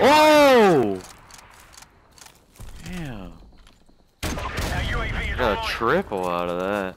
Oh! Yeah. Got a triple out of that.